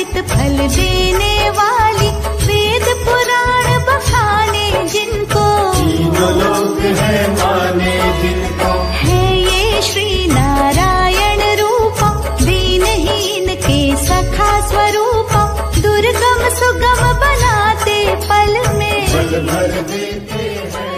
अनर्जित फल देने वाली वेद पुराण बखाने जिनको। लोग है माने जिनको। है ये श्री नारायण रूप दीनहीन के सखा स्वरूप दुर्गम सुगम बनाते पल में। पल भर देते हैं।